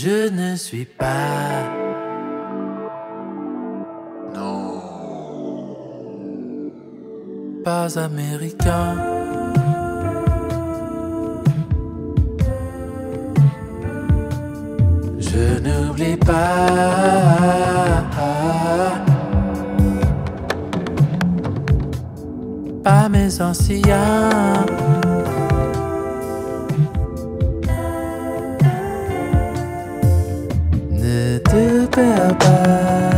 Je ne suis pas. Non. Pas américain. Je n'oublie pas. Pas mes anciens. Pas.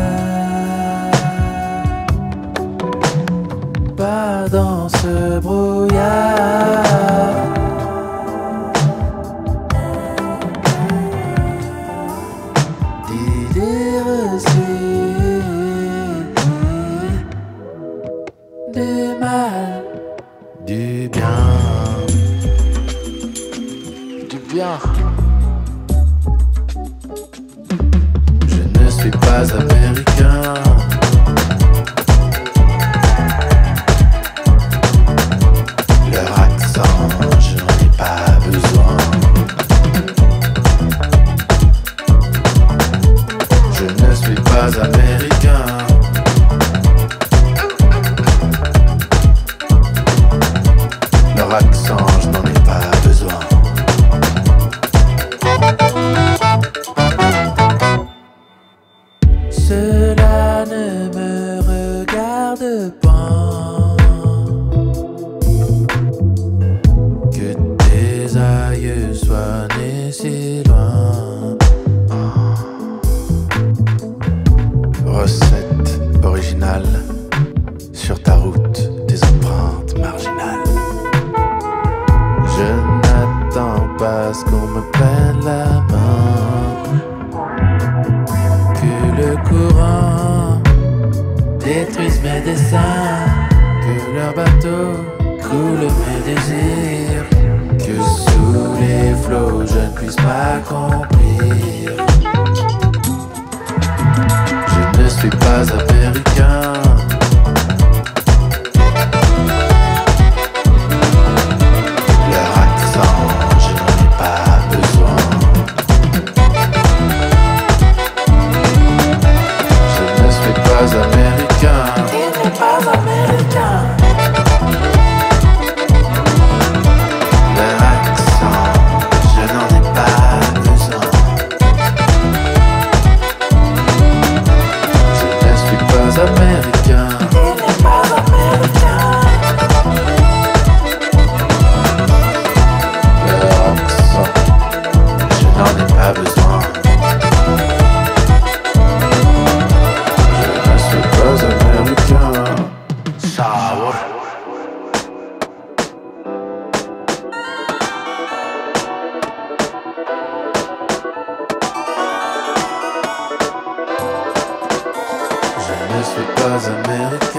Pas dans ce brouillard. D'idées reçues. Du mal. Du bien. Du bien. Suis pas américain. Leur accent, je n'en ai pas besoin. Je ne suis pas américain. Leur accent, je n'en ai pas Cela ne me regarde pas. Que tes aïeux soient nés si loin. que leur bateau coule mes désirs, que sous les flots je ne puisse pas accomplir. Je ne suis pas américain. doesn't matter.